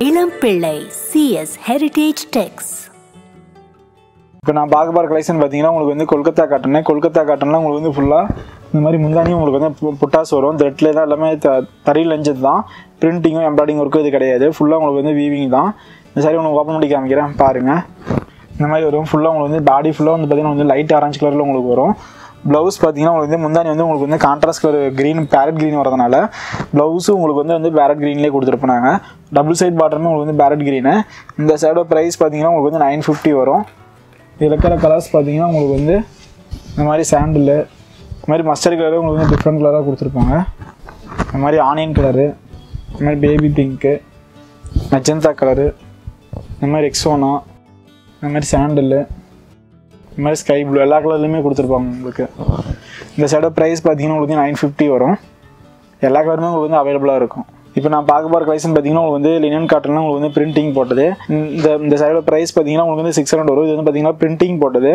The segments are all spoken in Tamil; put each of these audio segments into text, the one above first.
இளம்பிள்ளை சிஎஸ் ஹெரிடேஜ் டெக்ஸ் இப்போ நான் பார்க்க போகிற கலெக்ஷன் பார்த்தீங்கன்னா உங்களுக்கு வந்து கொல்கத்தா காட்டனு கொல்கத்தா காட்டனில் உங்களுக்கு வந்து ஃபுல்லாக இந்த மாதிரி முந்தானியும் உங்களுக்கு வந்து பு- புட்டாஸ் வரும். த்ரெட்ல தான் எல்லாமே த தறியில் லஞ்சது தான். பிரிண்டிங்கும் எம்ப்ராய்டிங் ஒர்க்கும் இது கிடையாது. ஃபுல்லாக உங்களுக்கு வந்து வீவிங் தான். இந்த சாரி உங்களுக்கு ஓப்பன் பண்ணி காமிக்கிறேன் பாருங்கள் இந்த மாதிரி வரும். ஃபுல்லாக உங்களுக்கு வந்து பாடி ஃபுல்லாக வந்து பார்த்தீங்கன்னா வந்து லைட் ஆரஞ்சு கலரில் உங்களுக்கு வரும். ப்ளவுஸ் பார்த்தீங்கன்னா உங்களுக்கு வந்து முந்தானி வந்து உங்களுக்கு வந்து கான்ட்ராஸ்ட் ஒரு க்ரீன் பேரட் க்ரீன் வரதுனால ப்ளவுஸும் உங்களுக்கு வந்து வந்து பேரட் க்ரீன்லேயே கொடுத்துருப்பாங்க டபுள் சைட் பாட்டருமே உங்களுக்கு வந்து பேரட் க்ரீனு இந்த சைடோட ப்ரைஸ் பார்த்தீங்கன்னா உங்களுக்கு வந்து நைன் ஃபிஃப்டி வரும். இதில் இருக்கிற கலர்ஸ் பார்த்தீங்கன்னா உங்களுக்கு வந்து இந்த மாதிரி சாண்டில் இந்த மாதிரி மஸ்டர்ட் கலரு உங்களுக்கு வந்து டிஃப்ரெண்ட் கலராக கொடுத்துருப்பாங்க. இந்த மாதிரி ஆனியன் கலரு இந்த மாதிரி பேபி பிங்க்கு மெஜந்தா கலரு இந்த மாதிரி எக்ஸோனா இந்த மாதிரி சாண்டில் இந்த மாதிரி ஸ்கை ப்ளூ எல்லா கலர்லையுமே கொடுத்துருப்பாங்க உங்களுக்கு. இந்த சைடோட ப்ரைஸ் பார்த்தீங்கன்னா உங்களுக்கு நைன் ஃபிஃப்டி வரும். எல்லா கலருமே உங்களுக்கு வந்து அவைலபிளாக இருக்கும். இப்போ நான் பார்க்க போகிற கலெக்ஷன் பார்த்தீங்கன்னா உங்களுக்கு வந்து லினன் காட்டன்லாம் உங்களுக்கு வந்து பிரிண்டிங் போட்டது. இந்த இந்த சைடோட ப்ரைஸ் பார்த்தீங்கன்னா உங்களுக்கு வந்து சிக்ஸ் ஹண்ட்ரட் வரும். இது வந்து பார்த்தீங்கன்னா பிரிண்டிங் போட்டது.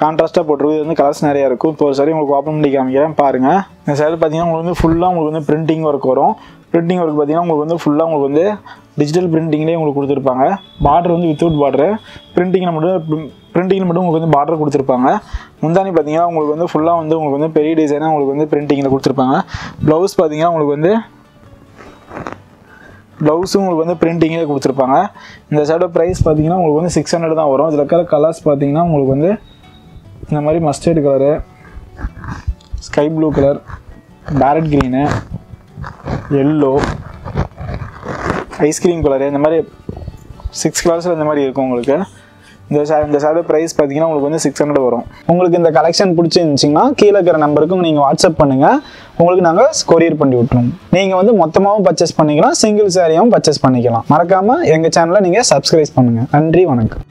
கான்ட்ராஸ்ட்டாக போட்டிருக்கும் இது வந்து கலர்ஸ் நிறையா இருக்கும். இப்போ ஒரு சரி உங்களுக்கு ஓப்பன் பண்ணி காமிக்கிறேன். பாருங்கள் இந்த சைடு பார்த்தீங்கன்னா உங்களுக்கு வந்து ஃபுல்லாக உங்களுக்கு வந்து பிரிண்டிங் ஒர்க் வரும். பிரிண்டிங் ஒர்க் பார்த்தீங்கன்னா உங்களுக்கு வந்து ஃபுல்லாக உங்களுக்கு வந்து டிஜிட்டல் பிரிண்டிங்லேயே உங்களுக்கு கொடுத்துருப்பாங்க. பார்டர் வந்து வித்தவுட் பார்டரு பிரிண்டிங்கில் மட்டும் பிரிண்டிங்கில் மட்டும் உங்களுக்கு வந்து பார்டர் கொடுத்துருப்பாங்க. முந்தானி பார்த்தீங்கன்னா உங்களுக்கு வந்து ஃபுல்லாக வந்து உங்களுக்கு வந்து பெரிய டிசைனாக உங்களுக்கு வந்து பிரிண்டிங்கில் கொடுத்துருப்பாங்க. ப்ளவுஸ் பார்த்தீங்கன்னா உங்களுக்கு வந்து ப்ளவுஸும் உங்களுக்கு வந்து பிரிண்டிங்கே கொடுத்துருப்பாங்க. இந்த சைடோட ப்ரைஸ் பார்த்தீங்கன்னா உங்களுக்கு வந்து சிக்ஸ் ஹண்ட்ரட் தான் வரும். இதில் இருக்கிற கலர்ஸ் பார்த்தீங்கன்னா உங்களுக்கு வந்து இந்த மாதிரி mustard colour sky blue colour parrot green yellow ice cream colour இந்த மாதிரி சிக்ஸ் கலர்ஸில் இந்த மாதிரி இருக்கும் உங்களுக்கு. இந்த சார் இந்த சாரோட ப்ரைஸ் பார்த்தீங்கன்னா உங்களுக்கு வந்து சிக்ஸ் ஹண்ட்ரட் வரும். உங்களுக்கு இந்த கலெக்ஷன் பிடிச்சிருந்துச்சிங்கன்னா கீழே இருக்கிற நம்பருக்கு நீங்கள் வாட்ஸ்அப் பண்ணுங்கள் உங்களுக்கு நாங்கள் கொரியர் பண்ணி விட்ருவோம் நீங்கள் வந்து மொத்தமாகவும் பர்ச்சேஸ் பண்ணிக்கலாம் சிங்கிள் சாரியாகவும் பர்ச்சேஸ் பண்ணிக்கலாம். மறக்காமல் எங்கள் சேனலை நீங்கள் சப்ஸ்கிரைப் பண்ணுங்கள் நன்றி வணக்கம்.